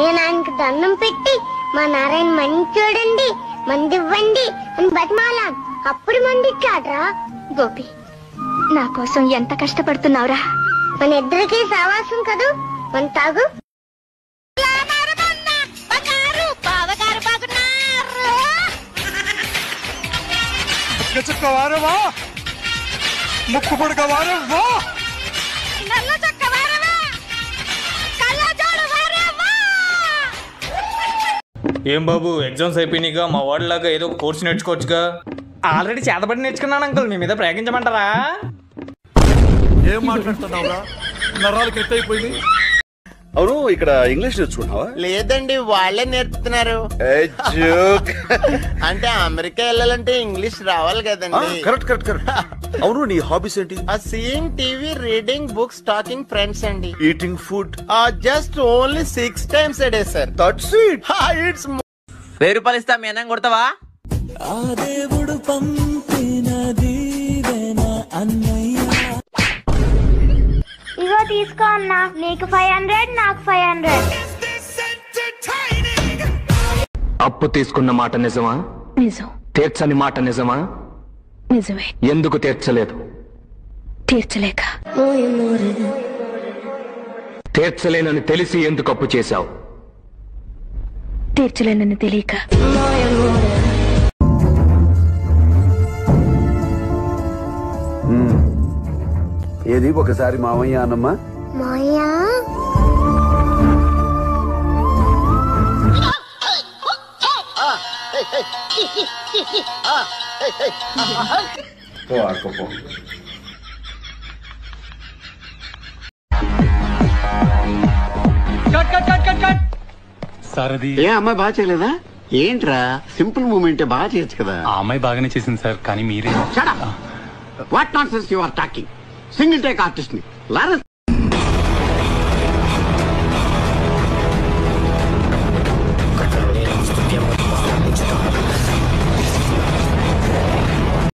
నేను ఆయనకి దండం పెట్టి మా నారాయణ మంది చూడండి మంది ఇవ్వండి అని బతిమాలాను అప్పుడు మంది ఇచ్చాడ్రా గోపి నా కోసం ఎంత కష్టపడుతున్నావురా? మన ఇద్దరికి సావాసం కదూ. మన తాగు. చుక్క వారవా ముక్కు పుడక వారవా ఏం బాబు ఎగ్జామ్స్ అయిపోయినాయిగా మా వాడిలాగా ఏదో ఒక కోర్స్ నేర్చుకోవచ్చుగా? ఆల్రెడీ చేతబడి నేర్చుకున్నాను అంకుల్ మీ మీద ప్రయోగించమంటారా? ఏం మాట్లాడుతున్నావురా? నరాలు కట్ అయిపోయింది అవును ఇక్కడ ఇంగ్లీష్ నేర్చుకుంటున్నావా? లేదండి వాళ్ళే నేర్పుతున్నారు. జోక్. అంటే అమెరికా వెళ్ళాలంటే ఇంగ్లీష్ రావాలి కదండి. Correct correct correct. అవును నీ హాబీస్ ఏంటి? ఆ seeing TV reading books talking friends అండి. Eating food just only six times a day sir that's it it's వెయ్యి రూపాయలు ఇస్తా మీ అన్నం కొడతావా? ఇగో తీసుకో అన్నా. నీకు ఫైవ్ హండ్రెడ్ నాకు ఫైవ్ హండ్రెడ్ అప్పు తీసుకున్న మాట నిజమా? నిజం. తీర్చని మాట నిజమా? నిజమే. ఎందుకు తీర్చలేదు? తీర్చలేక. తీర్చలేనని తెలిసి ఎందుకు అప్పు చేశావు? తీర్చలేనని తెలియక. ఏది ఒకసారి మామయ్య అన్నమ్మా? మాయా పో ఆడుకోపో సార్ అది ఏ అమ్మాయి బాగా చేయలేదా? ఏంట్రా? సింపుల్ మూమెంట్ బాగా చేయొచ్చు కదా. ఆ అమ్మాయి బాగానే చేసింది సార్ కానీ మీరే. What nonsense you are talking single take ఆర్టిస్ట్ని లారెన్స్